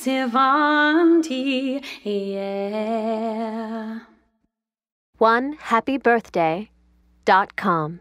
Sivanti, yeah. One happy birthday dot com.